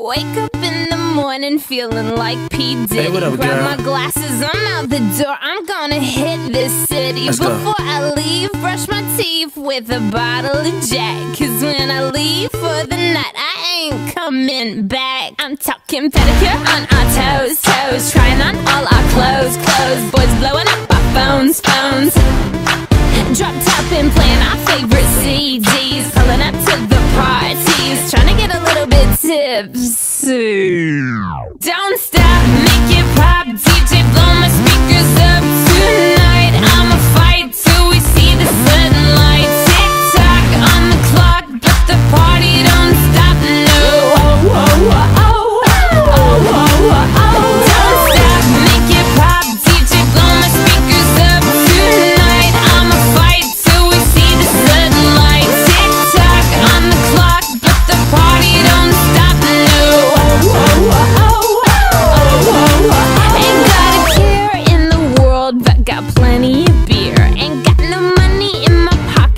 Wake up in the morning feeling like P. Diddy. Hey, what up, Grab girl? my glasses, I'm out the door. I'm gonna hit this city. Let's go. Before I leave, brush my teeth with a bottle of Jack. Cause when I leave for the night, I ain't coming back. I'm talking pedicure on our toes, toes. Trying on all our clothes, clothes. Boys blowing up our phones, phones. Drop top and playing our favorite CDs. Pulling up to the parties. Trying to get a little bit tipsy.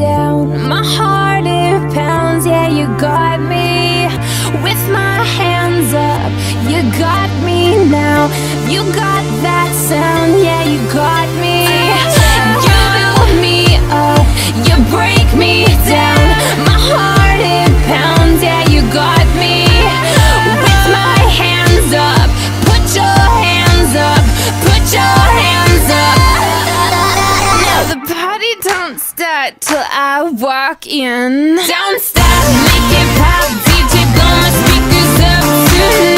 down. My heart it pounds, yeah, you got me with my hands up. You got me now, you got that sound, yeah, you got sweat till I walk in. Don't stop, make it pop, DJ blow my speakers up tonight.